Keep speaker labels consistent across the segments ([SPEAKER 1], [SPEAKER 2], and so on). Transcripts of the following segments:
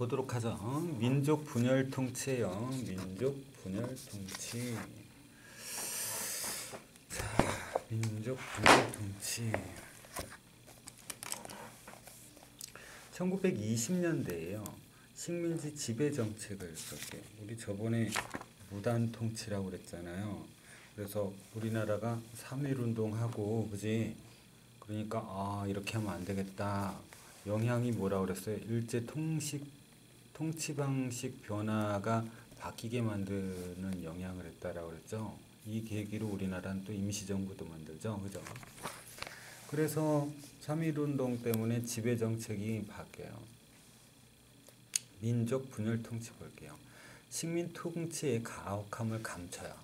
[SPEAKER 1] 보도록 하죠. 어? 민족 분열 통치예요. 민족 분열 통치. 자, 민족 분열 통치. 1920년대에요. 식민지 지배 정책을 썼게 우리 저번에 무단 통치라고 그랬잖아요. 그래서 우리나라가 3.1 운동하고 그지? 그러니까 아 이렇게 하면 안 되겠다. 영향이 뭐라 그랬어요? 일제 통식 통치 방식 변화가 바뀌게 만드는 영향을 했다라고 그랬죠. 이 계기로 우리나라는 또 임시정부도 만들죠. 그죠? 그래서 3.1 운동 때문에 지배 정책이 바뀌어요. 민족 분열 통치 볼게요. 식민 통치의 가혹함을 감춰요.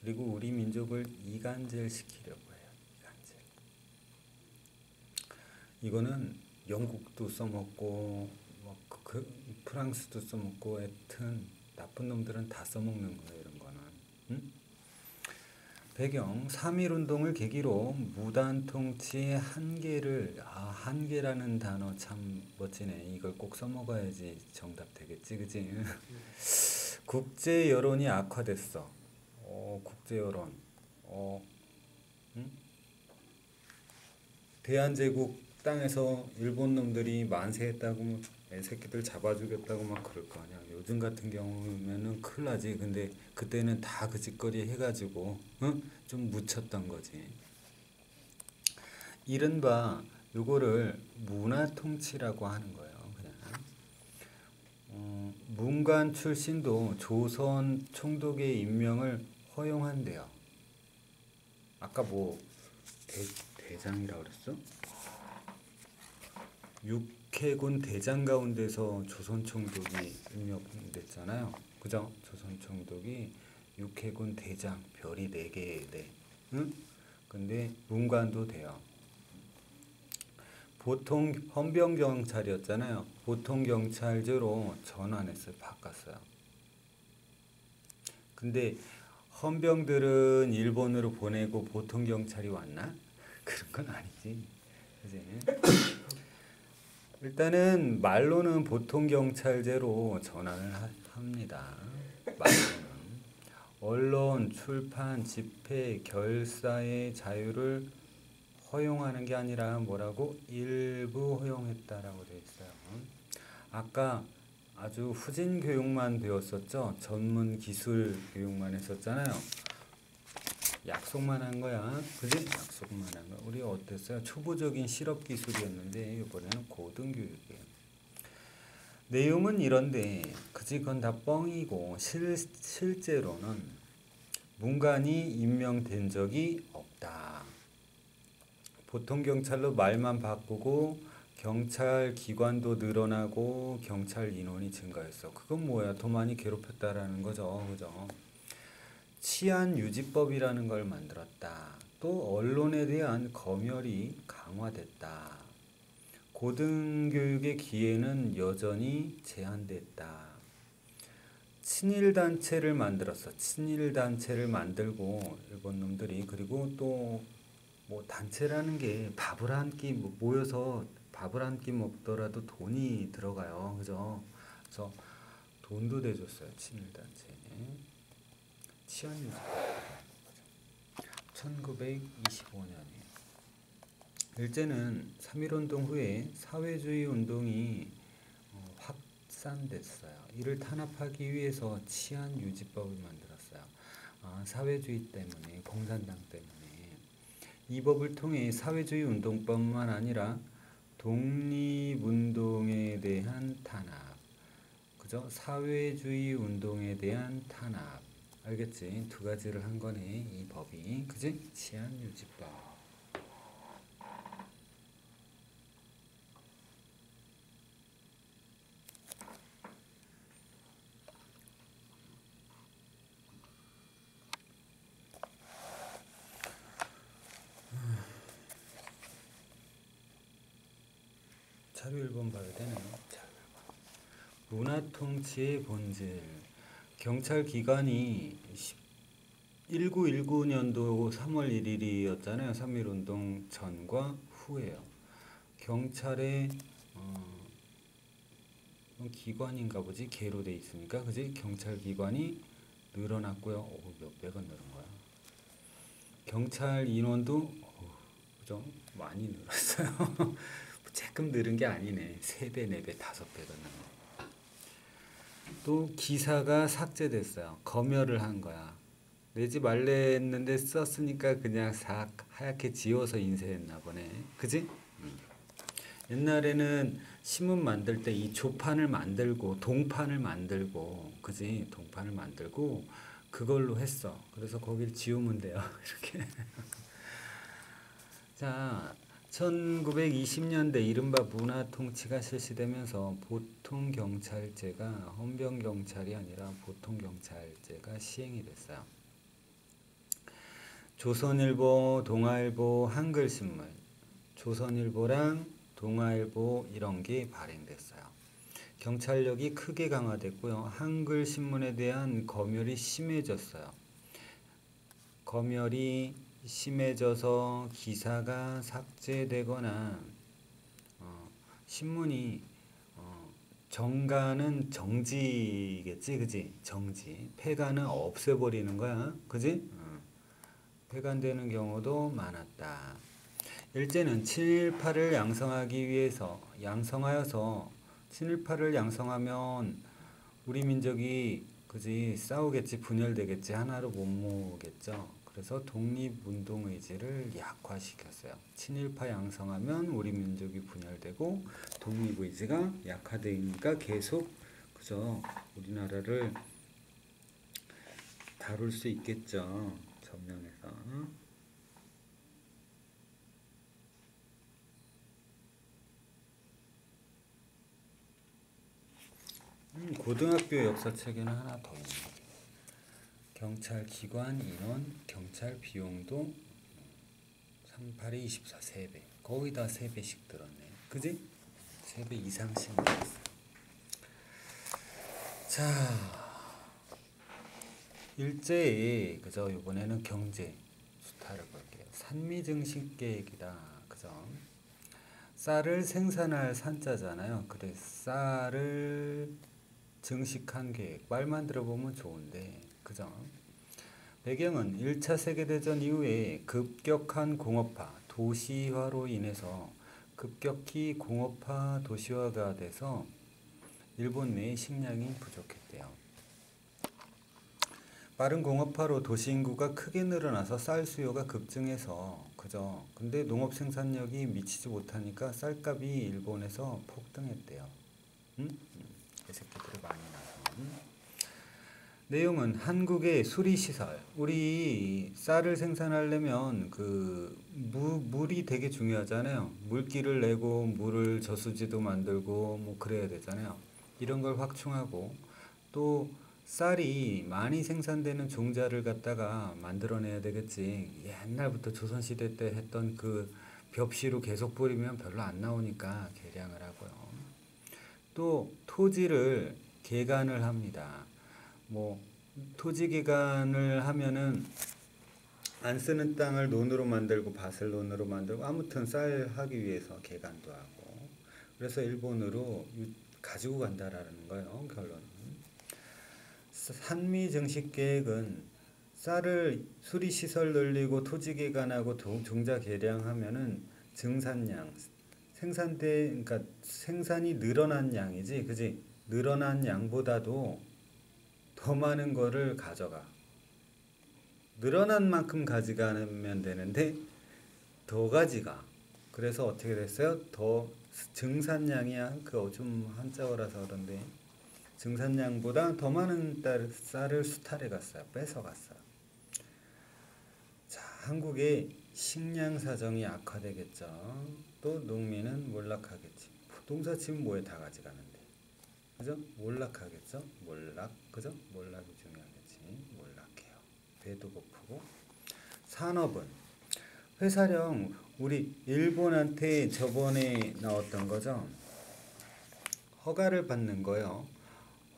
[SPEAKER 1] 그리고 우리 민족을 이간질 시키려고 해요. 이간질. 이거는 영국도 써먹고 뭐 그, 프랑스도 써먹고 하여튼 나쁜 놈들은 다 써먹는 거예요. 이런 거는. 응? 배경 3.1 운동을 계기로 무단 통치의 한계를 아 한계라는 단어 참 멋지네. 이걸 꼭 써먹어야지 정답 되겠지, 그지? 국제 여론이 악화됐어. 어, 국제 여론. 어, 응? 대한제국 땅에서 일본 놈들이 만세했다고 뭐애 새끼들 잡아주겠다고 막 그럴 거 아니야. 요즘 같은 경우면은 큰일 나지. 근데 그때는 다 그 짓거리 해가지고 응? 좀 묻혔던 거지. 이른바 요거를 문화통치라고 하는 거예요. 그냥 어, 문관 출신도 조선 총독의 임명을 허용한대요. 아까 뭐 대, 대장이라고 그랬어? 육 해군 대장 가운데서 조선 총독이 임명됐잖아요. 그죠? 조선 총독이 육해군 대장 별이 네 개에 돼. 응? 근데 문관도 돼요. 보통 헌병 경찰이었잖아요. 보통 경찰제로 전환했어요. 바꿨어요. 근데 헌병들은 일본으로 보내고 보통 경찰이 왔나? 그런 건 아니지. 그지? 일단은 말로는 보통 경찰제로 전환을 하, 합니다. 말로는 언론, 출판, 집회, 결사의 자유를 허용하는 게 아니라 뭐라고 일부 허용했다라고 되어 있어요. 아까 아주 후진 교육만 배웠었죠. 전문 기술 교육만 했었잖아요. 약속만 한 거야. 그지? 약속만 한 거야. 우리 어땠어요? 초보적인 실업 기술이었는데 이번에는 고등교육이에요. 내용은 이런데 그지 그건 다 뻥이고 실, 실제로는 문관이 임명된 적이 없다. 보통 경찰로 말만 바꾸고 경찰 기관도 늘어나고 경찰 인원이 증가했어. 그건 뭐야? 더 많이 괴롭혔다라는 거죠. 그죠? 치안 유지법이라는 걸 만들었다. 또 언론에 대한 검열이 강화됐다. 고등교육의 기회는 여전히 제한됐다. 친일 단체를 만들었어. 친일 단체를 만들고 일본 놈들이 그리고 또 뭐 단체라는 게 밥을 한 끼 모여서 밥을 한 끼 먹더라도 돈이 들어가요. 그죠? 그래서 돈도 대줬어요. 친일 단체. 치안유지 1925년이에요. 일제는 3.1운동 후에 사회주의 운동이 어, 확산됐어요. 이를 탄압하기 위해서 치안유지법을 만들었어요. 아, 사회주의 때문에, 공산당 때문에. 이 법을 통해 사회주의 운동뿐만 아니라 독립운동에 대한 탄압, 그죠? 사회주의 운동에 대한 탄압, 알겠지? 두 가지를 한 거네 이 법이 그지? 치안유지법 자료 1번 봐야 되네요. 자료 1번. 문화통치의 본질 경찰 기간이 1919년도 3월 1일이었잖아요. 3.1운동 전과 후에요. 경찰의 어, 기관인가 보지 개로 돼 있으니까 그지 경찰 기관이 늘어났고요. 오, 몇 배가 늘은 거야. 경찰 인원도 어, 그죠 많이 늘었어요. 조금 늘은 게 아니네. 세 배, 네 배, 다섯 배가 늘어. 또 기사가 삭제됐어요. 검열을 한 거야. 내지 말래 했는데 썼으니까 그냥 싹 하얗게 지워서 인쇄했나 보네. 그지? 음. 옛날에는 신문 만들 때 이 조판을 만들고 동판을 만들고 그지? 동판을 만들고 그걸로 했어. 그래서 거기를 지우면 돼요. 이렇게. 자, 1920년대 이른바 문화 통치가 실시되면서 보통 경찰제가 헌병 경찰이 아니라 보통 경찰제가 시행이 됐어요. 조선일보, 동아일보, 한글신문, 조선일보랑 동아일보 이런 게 발행됐어요. 경찰력이 크게 강화됐고요. 한글신문에 대한 검열이 심해졌어요. 검열이 심해져서 기사가 삭제되거나 어, 신문이 어, 정가는 정지겠지, 그지? 정지. 폐가는 없애버리는 거야, 그지? 어. 폐간되는 경우도 많았다. 일제는 친일파를 양성하기 위해서 양성하여서 친일파를 양성하면 우리 민족이 그지 싸우겠지 분열되겠지 하나로 못 모으겠죠. 그래서 독립운동 의지를 약화시켰어요. 친일파 양성하면 우리 민족이 분열되고 독립 의지가 약화되니까 계속 그죠 우리나라를 다룰 수 있겠죠. 점령해서. 음, 고등학교 역사책에는 하나 더 있네. 경찰 기관 인원, 경찰 비용도 38에 24, 3배. 거의 다 3배씩 들었네. 그지? 3배 이상씩 들었어. 자, 일제에 그죠? 이번에는 경제 수타를 볼게요. 산미 증식 계획이다. 그죠? 쌀을 생산할 산자잖아요. 그래 쌀을 증식한 계획 말만 들어보면 좋은데 그죠? 배경은 1차 세계대전 이후에 급격한 공업화, 도시화로 인해서 급격히 공업화 도시화가 돼서 일본 내 식량이 부족했대요. 빠른 공업화로 도시 인구가 크게 늘어나서 쌀 수요가 급증해서 그죠. 근데 농업 생산력이 미치지 못하니까 쌀값이 일본에서 폭등했대요. 응? 이 새끼들이 많이 나서. 응? 내용은 한국의 수리 시설. 우리 쌀을 생산하려면 그 무, 물이 되게 중요하잖아요. 물기를 내고 물을 저수지도 만들고 뭐 그래야 되잖아요. 이런 걸 확충하고 또 쌀이 많이 생산되는 종자를 갖다가 만들어내야 되겠지. 옛날부터 조선시대 때 했던 그 벽시로 계속 뿌리면 별로 안 나오니까 개량을 하고요. 또 토지를 개간을 합니다. 뭐 토지 개간을 하면은 안 쓰는 땅을 논으로 만들고 밭을 논으로 만들고 아무튼 쌀 하기 위해서 개간도 하고. 그래서 일본으로 가지고 간다라는 거예요 결론은. 산미 증식 계획은 쌀을 수리 시설 늘리고 토지 개간하고 종자 개량하면은 증산량 생산대 그러니까 생산이 늘어난 양이지 그지? 늘어난 양보다도 더 많은 거를 가져가. 늘어난 만큼 가져가면 되는데 더 가지가. 그래서 어떻게 됐어요? 더 증산량이야. 그좀 한자어라서 그런데 증산량보다 더 많은 쌀을 수탈해 갔어요. 뺏어 갔어요. 자, 한국의 식량 사정이 악화되겠죠. 또 농민은 몰락하겠지. 부동사 치면 뭐에 다 가져가는데. 그죠? 몰락하겠죠? 몰락. 그죠? 몰락이 중요하겠지. 몰락해요. 배도 고프고. 산업은 회사령 우리 일본한테 저번에 나왔던 거죠. 허가를 받는 거요.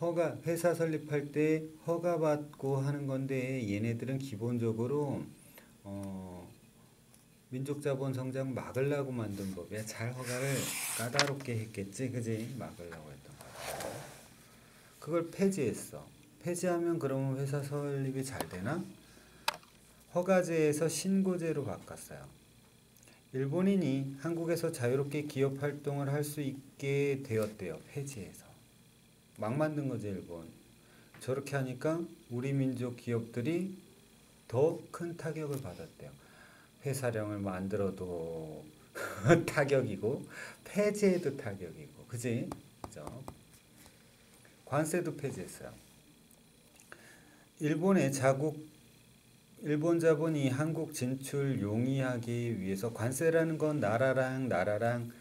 [SPEAKER 1] 허가 회사 설립할 때 허가 받고 하는 건데 얘네들은 기본적으로 어 민족 자본 성장 막으려고 만든 법이야. 잘 허가를 까다롭게 했겠지. 그지? 막으려고 했던 거. 그걸 폐지했어. 폐지하면 그러면 회사 설립이 잘 되나? 허가제에서 신고제로 바꿨어요. 일본인이 한국에서 자유롭게 기업 활동을 할 수 있게 되었대요. 폐지해서. 막 만든 거지 일본. 저렇게 하니까 우리 민족 기업들이 더 큰 타격을 받았대요. 회사령을 만들어도 타격이고 폐지해도 타격이고 그지? 그죠? 관세도 폐지했어요. 일본의 자국 일본 자본이 한국 진출 용이하기 위해서 관세라는 건 나라랑 나라랑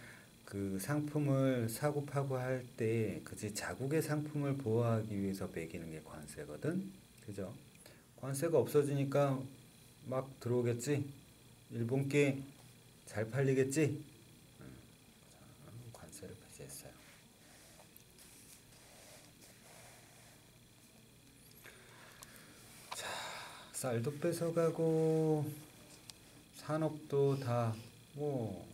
[SPEAKER 1] 그 상품을 사고 파고 할 때 그지 자국의 상품을 보호하기 위해서 매기는 게 관세거든. 그죠? 관세가 없어지니까 막 들어오겠지. 일본께 잘 팔리겠지. 음, 관세를 폐지했어요. 자, 쌀도 뺏어가고 산업도 다 뭐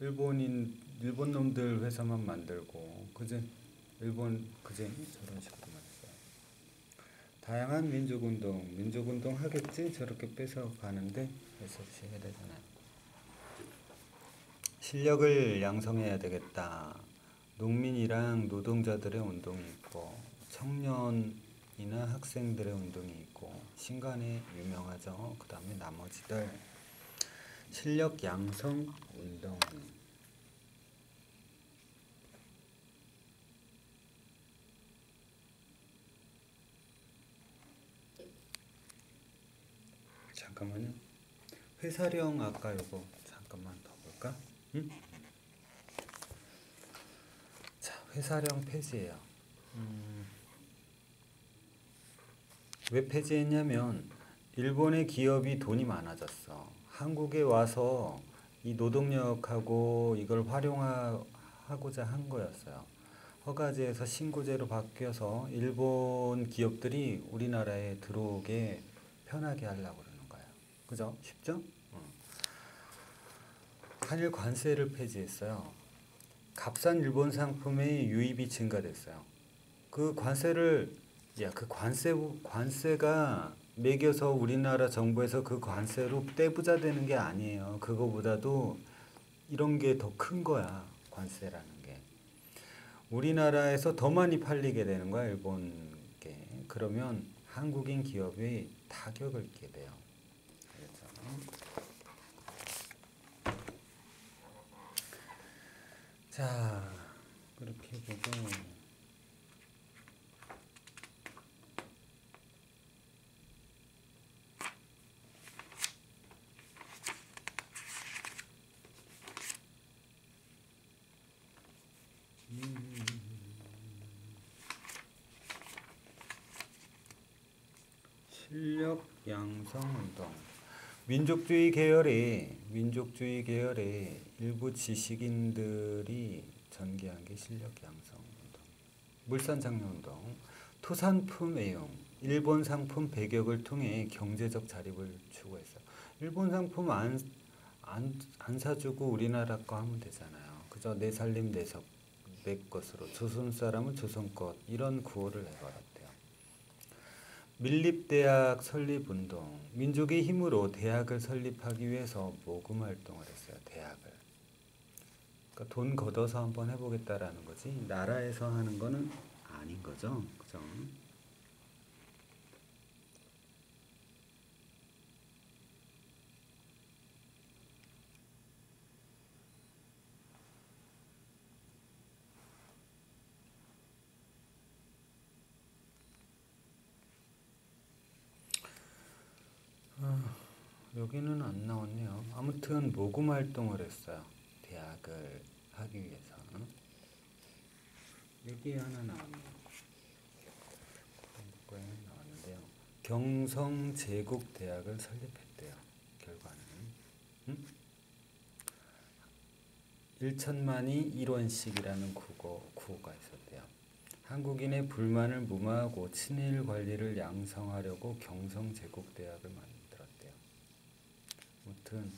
[SPEAKER 1] 일본인 일본 놈들 회사만 만들고 그지 일본 그지 저런 식으로 말했어요. 다양한 민족 운동 민족 운동 하겠지 저렇게 뺏어 가는데 그래서 해야 되잖아요. 실력을 양성해야 되겠다. 농민이랑 노동자들의 운동이 있고 청년 이나 학생들의 운동이 있고 신간에 유명하죠. 그 다음에 나머지들 실력 양성 운동. 잠깐만요. 회사령 아까 요거 잠깐만 더 볼까? 응? 자, 회사령 폐지예요. 음, 왜 폐지했냐면 일본의 기업이 돈이 많아졌어. 한국에 와서 이 노동력하고 이걸 활용하고자 한 거였어요. 허가제에서 신고제로 바뀌어서 일본 기업들이 우리나라에 들어오게 편하게 하려고 그러는 거예요. 그죠? 쉽죠? 어. 한일 관세를 폐지했어요. 값싼 일본 상품의 유입이 증가됐어요. 그 관세를 야, 그 관세 관세가 매겨서 우리나라 정부에서 그 관세로 떼부자 되는 게 아니에요. 그거보다도 이런 게 더 큰 거야. 관세라는 게. 우리나라에서 더 많이 팔리게 되는 거야, 일본 게. 그러면 한국인 기업이 타격을 입게 돼요. 그렇죠? 자, 그렇게 보고 실력 양성 운동. 민족주의 계열의 민족주의 계열의 일부 지식인들이 전개한 게 실력 양성 운동. 물산 장려 운동. 토산품 애용. 일본 상품 배격을 통해 경제적 자립을 추구했어. 일본 상품 안, 안, 안 사주고 우리나라 거 하면 되잖아요. 그저 내 살림 내, 석, 내 것으로 조선 사람은 조선 것 이런 구호를 내걸었대 요. 밀립대학 설립운동 민족의 힘으로 대학을 설립하기 위해서 모금 활동을 했어요. 대학을 그러니까 돈 걷어서 한번 해보겠다라는 거지 나라에서 하는 거는 아닌 거죠. 그죠? 여기는 안 나왔네요. 아무튼 모금 활동을 했어요. 대학을 하기 위해서. 여기 하나 나왔네요. 나왔는데요. 경성 제국 대학을 설립했대요. 결과는 응? 1천만이 1원씩이라는 구호, 구호가 있었대요. 한국인의 불만을 무마하고 친일 관리를 양성하려고 경성 제국 대학을 만들었대요. 아무튼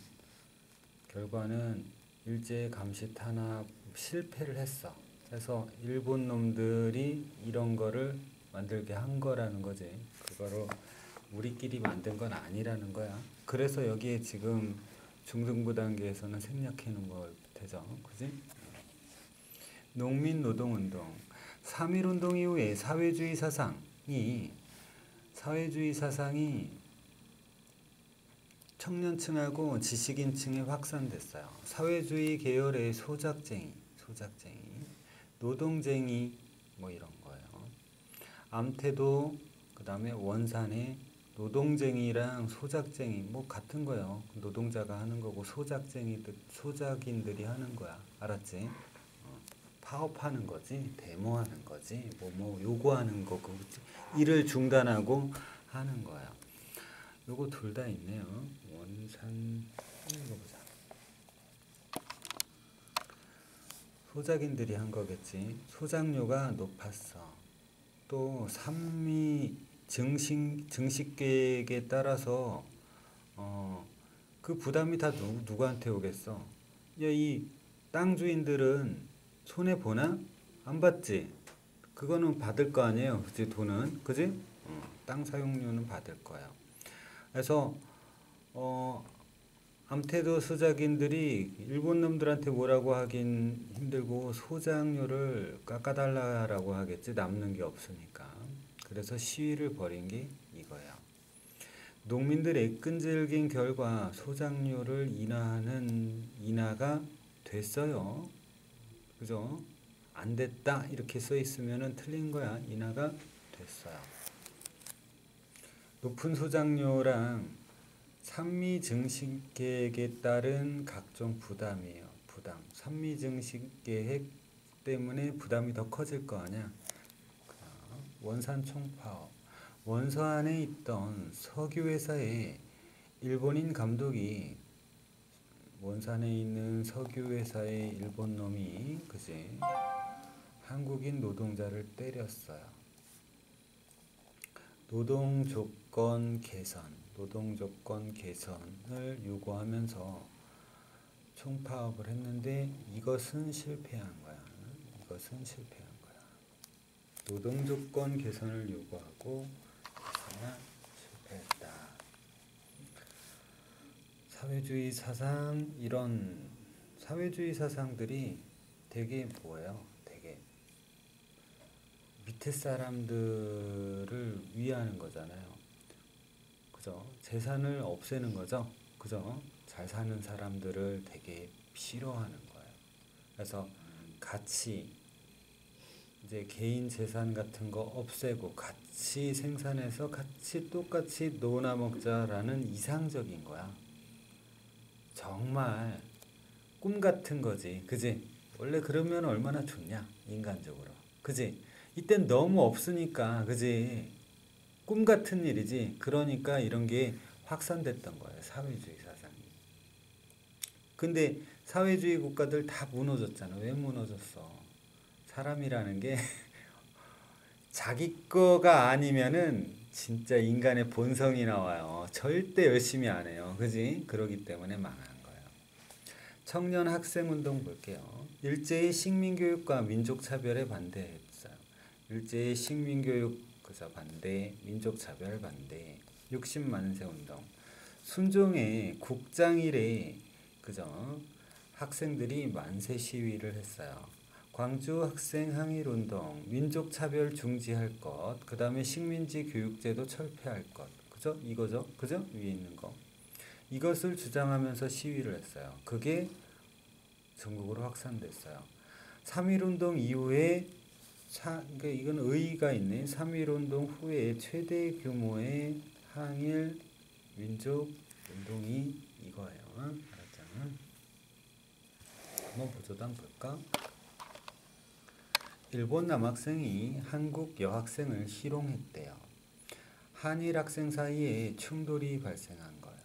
[SPEAKER 1] 결과는 일제 감시 탄압 실패를 했어. 그래서 일본 놈들이 이런 거를 만들게 한 거라는 거지. 그거를 우리끼리 만든 건 아니라는 거야. 그래서 여기에 지금 중등부 단계에서는 생략해 놓은 거 되죠. 그지? 농민 노동운동. 3.1운동 이후에 사회주의 사상이 사회주의 사상이 청년층하고 지식인층에 확산됐어요. 사회주의 계열의 소작쟁이, 소작쟁이, 노동쟁이 뭐 이런 거예요. 암태도 그 다음에 원산의 노동쟁이랑 소작쟁이 뭐 같은 거예요. 노동자가 하는 거고 소작쟁이들 소작인들이 하는 거야. 알았지? 어, 파업하는 거지, 데모하는 거지, 뭐뭐 요구하는 거고 일을 중단하고 하는 거야. 요 거 둘 다 있네요. 원산 읽어보자. 소작인들이 한 거겠지. 소작료가 높았어. 또 산미 증식 증식 계획에 따라서 어 그 부담이 다 누, 누구한테 오겠어? 야이 땅 주인들은 손해 보나? 안 받지. 그거는 받을 거 아니에요. 그지 돈은 그지? 어, 땅 사용료는 받을 거야. 그래서 어 암태도 소작인들이 일본 놈들한테 뭐라고 하긴 힘들고 소작료를 깎아달라라고 하겠지. 남는 게 없으니까. 그래서 시위를 벌인 게 이거야. 농민들의 애끈질긴 결과 소작료를 인하하는 인하가 됐어요. 그죠? 안 됐다. 이렇게 써 있으면은 틀린 거야. 인하가 됐어요 높은 소작료랑 산미 증식 계획에 따른 각종 부담이에요. 부담. 산미 증식 계획 때문에 부담이 더 커질 거 아니야. 원산 총파업. 원서 안에 있던 석유 회사의 일본인 감독이 원산에 있는 석유 회사의 일본 놈이 그지 한국인 노동자를 때렸어요. 노동 조 건 개선. 노동 조건 개선을 요구하면서 총파업을 했는데 이것은 실패한 거야. 이것은 실패한 거야. 노동 조건 개선을 요구하고 실패했다. 사회주의 사상 이런 사회주의 사상들이 되게 뭐예요? 되게 밑에 사람들을 위하는 거잖아요. 그죠? 재산을 없애는 거죠. 그죠? 잘 사는 사람들을 되게 싫어하는 거예요. 그래서 같이 이제 개인 재산 같은 거 없애고 같이 생산해서 같이 똑같이 노나 먹자라는 이상적인 거야. 정말 꿈 같은 거지. 그지? 원래 그러면 얼마나 좋냐? 인간적으로. 그지? 이땐 너무 없으니까. 그지? 꿈 같은 일이지. 그러니까 이런 게 확산됐던 거예요. 사회주의 사상이. 근데 사회주의 국가들 다 무너졌잖아. 왜 무너졌어? 사람이라는 게 자기 거가 아니면은 진짜 인간의 본성이 나와요. 절대 열심히 안 해요. 그지? 그러기 때문에 망한 거예요. 청년 학생 운동 볼게요. 일제히 식민교육과 민족차별에 반대했어요. 일제히 식민교육 그래서 반대, 민족 차별 반대, 60만세 운동, 순종의 국장일에 그죠? 학생들이 만세 시위를 했어요. 광주 학생 항일 운동, 민족 차별 중지할 것, 그 다음에 식민지 교육제도 철폐할 것, 그죠? 이거죠, 그죠? 위에 있는 거. 이것을 주장하면서 시위를 했어요. 그게 전국으로 확산됐어요. 3.1 운동 이후에 사, 그러니까 이건 의의가 있네. 3.1운동 후에 최대 규모의 항일 민족 운동이 이거예요. 알았잖아. 한번 보조당 볼까? 일본 남학생이 한국 여학생을 희롱했대요. 한일 학생 사이에 충돌이 발생한 거예요.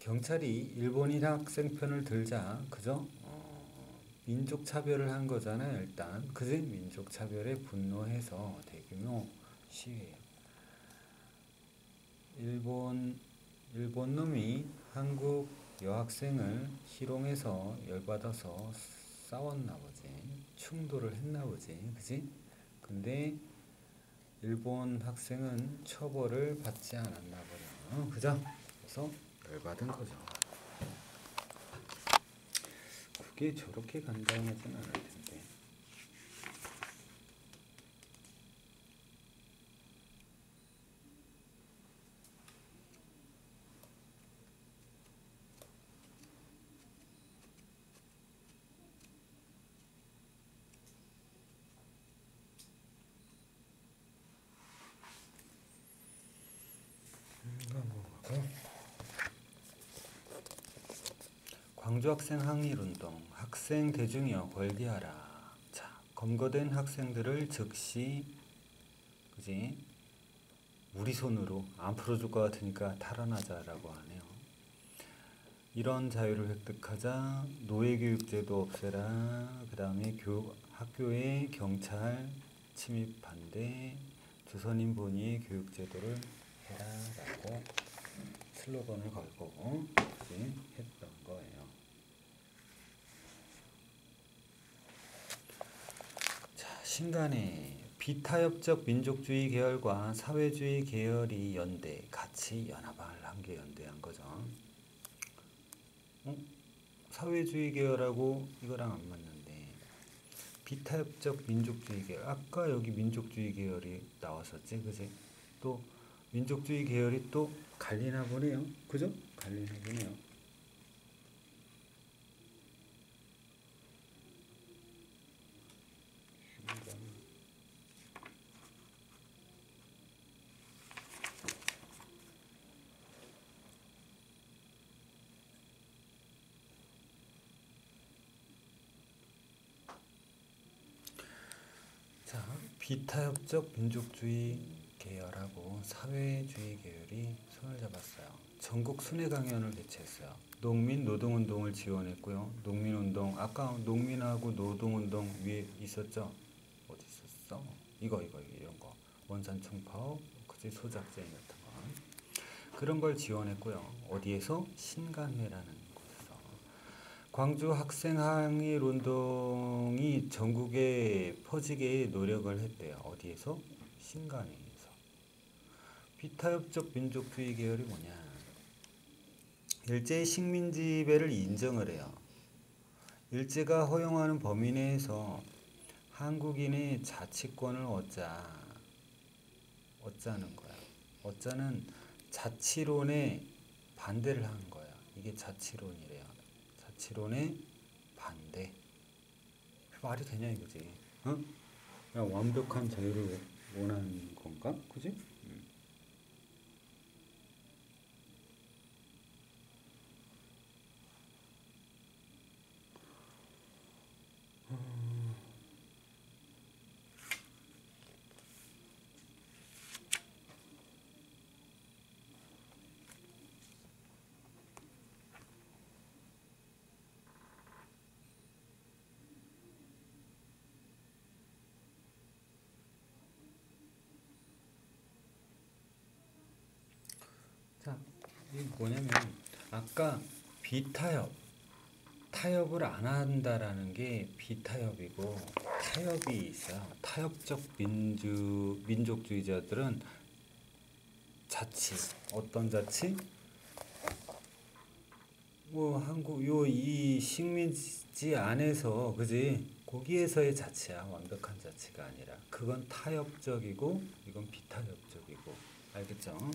[SPEAKER 1] 경찰이 일본인 학생 편을 들자, 그죠? 민족 차별을 한 거잖아요. 일단 그제 민족 차별에 분노해서 대규모 시위예요. 일본 일본 놈이 한국 여학생을 희롱해서 열받아서 싸웠나 보지. 충돌을 했나 보지, 그지? 근데 일본 학생은 처벌을 받지 않았나 어, 그죠? 그래서 열받은 거죠. 그게 저렇게 간단하진 않을 텐데. 이거 뭐고? 광주 학생 항일 운동 학생 대중이여 걸기하라. 자, 검거된 학생들을 즉시 그지? 우리 손으로 안 풀어줄 것 같으니까 탈환하자라고 하네요. 이런 자유를 획득하자 노예교육제도 없애라. 그 다음에 교 학교에 경찰 침입 반대. 조선인 본위의 교육제도를 해라라고 슬로건을 걸고 그지? 했던 거예요. 자, 신간의 비타협적 민족주의 계열과 사회주의 계열이 연대, 같이 연합을 한 게 연대한 거죠. 어? 사회주의 계열하고 이거랑 안 맞는데 비타협적 민족주의 계열. 아까 여기 민족주의 계열이 나왔었지, 그지? 또 민족주의 계열이 또 갈리나 보네요, 그죠? 갈리나 보네요. 자, 비타협적 민족주의 계열하고 사회주의 계열이 손을 잡았어요. 전국 순회 강연을 개최했어요. 농민 노동운동을 지원했고요. 농민운동 아까 농민하고 노동운동 위에 있었죠? 어디 있었어? 이거 이거 이런 거 원산 총파업 그지 소작쟁이 같은 거 그런 걸 지원했고요. 어디에서 신간회라는 광주 학생 항일 운동이 전국에 퍼지게 노력을 했대요. 어디에서? 신간회에서. 비타협적 민족주의 계열이 뭐냐? 일제의 식민 지배를 인정을 해요. 일제가 허용하는 범위 내에서 한국인의 자치권을 얻자. 얻자는 거야. 얻자는 자치론에 반대를 하는 거야. 이게 자치론이래요. 자치론에 반대. 말이 되냐 이거지. 어? 완벽한 자유를 원하는 건가? 그지? 음. 자, 이게 뭐냐면 아까 비타협 타협을 안 한다라는 게 비타협이고 타협이 있어요. 타협적 민주 민족주의자들은 자치 어떤 자치? 뭐 한국 요 이 식민지 안에서 그지 거기에서의 자치야 완벽한 자치가 아니라 그건 타협적이고 이건 비타협적이고 알겠죠?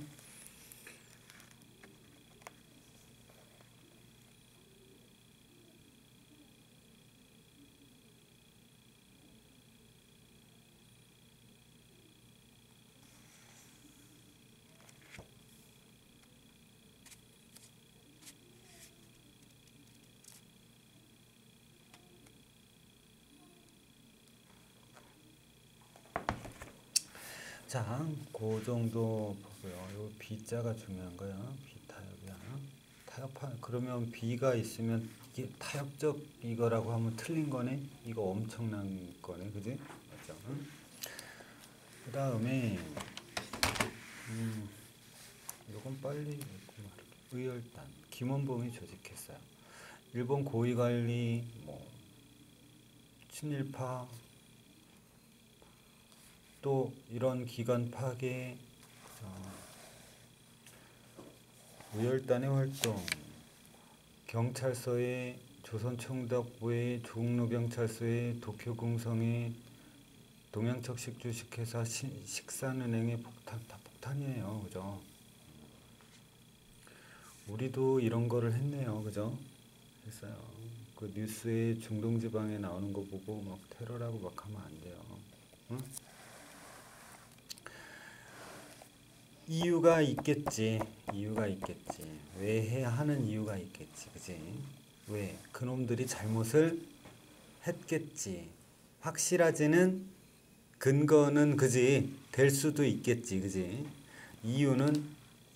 [SPEAKER 1] 자, 그 정도 보고요. 요 B자가 중요한 거야. 비타협이야. 타협한 그러면 B가 있으면 이게 타협적 이거라고 하면 틀린 거네. 이거 엄청난 거네, 그지? 맞죠? 응? 그 다음에 음, 요건 빨리. 의열단 김원봉이 조직했어요. 일본 고위관리 뭐 친일파 또 이런 기관 파괴 어, 우열단의 활동 경찰서의 조선총독부의 종로경찰서의 도쿄공성의 동양척식 주식회사 시- 식산은행의 폭탄 다 폭탄이에요. 그죠? 우리도 이런 거를 했네요. 그죠? 했어요. 그 뉴스에 중동지방에 나오는 거 보고 막 테러라고 막 하면 안 돼요. 응? 이유가 있겠지. 이유가 있겠지. 왜 해야 하는 이유가 있겠지. 그지? 왜? 그놈들이 잘못을 했겠지. 확실하지는 근거는 그지. 될 수도 있겠지. 그지? 이유는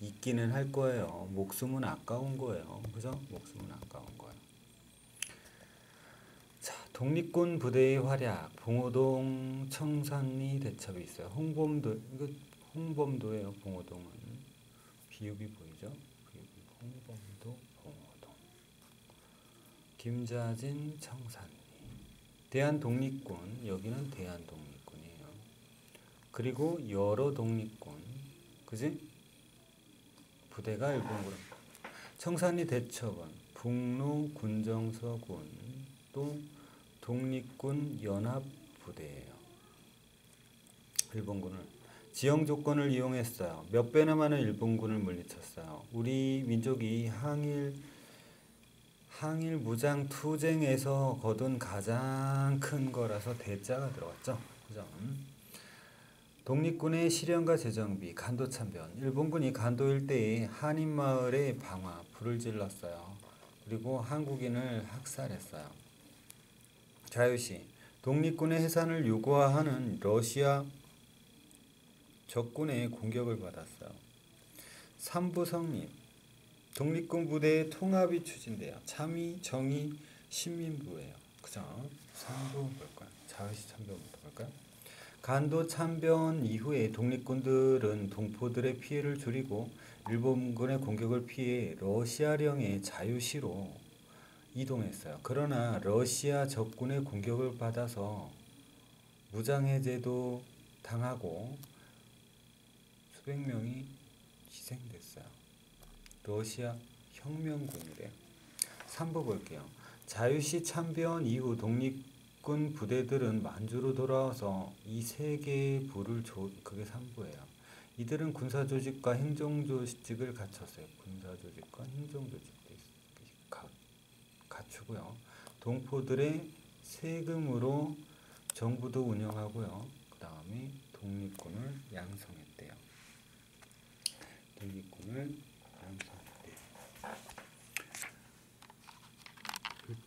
[SPEAKER 1] 있기는 할 거예요. 목숨은 아까운 거예요. 그죠? 목숨은 아까운 거예요. 자, 독립군 부대의 활약, 봉오동 청산리 대첩이 있어요. 홍범도 이거 홍범도예요. 봉오동은 비읍이 보이죠? 비읍이 홍범도, 봉오동. 김자진 청산리. 대한 독립군 여기는 대한 독립군이에요. 그리고 여러 독립군, 그지? 부대가 일본군. 청산리 대첩은 북로 군정서군 또 독립군 연합부대예요. 일본군을 지형 조건을 이용했어요. 몇 배나 많은 일본군을 물리쳤어요. 우리 민족이 항일 항일 무장 투쟁에서 거둔 가장 큰 거라서 대자가 들어갔죠. 그죠? 음. 독립군의 실현과 재정비, 간도 참변. 일본군이 간도 일대에 한인 마을에 방화, 불을 질렀어요. 그리고 한국인을 학살했어요. 자유시 독립군의 해산을 요구하는 러시아 적군의 공격을 받았어요. 삼부 성립 독립군 부대의 통합이 추진돼요. 참의, 정의, 신민부예요. 그죠? 삼부 볼까요? 자유시 참변부터 볼까요? 간도 참변 이후에 독립군들은 동포들의 피해를 줄이고 일본군의 공격을 피해 러시아령의 자유시로 이동했어요. 그러나 러시아 적군의 공격을 받아서 무장해제도 당하고 수백 명이 희생됐어요. 러시아 혁명군이래요. 3부 볼게요. 자유시 참변 이후 독립군 부대들은 만주로 돌아와서 이 세 개의 부를 조 그게 3부예요. 이들은 군사 조직과 행정 조직을 갖췄어요. 군사 조직과 행정 조직도 있- 가- 갖추고요. 동포들의 세금으로 정부도 운영하고요. 그 다음에 독립군을 양성했대요. 독립군을 양성했대요. 일단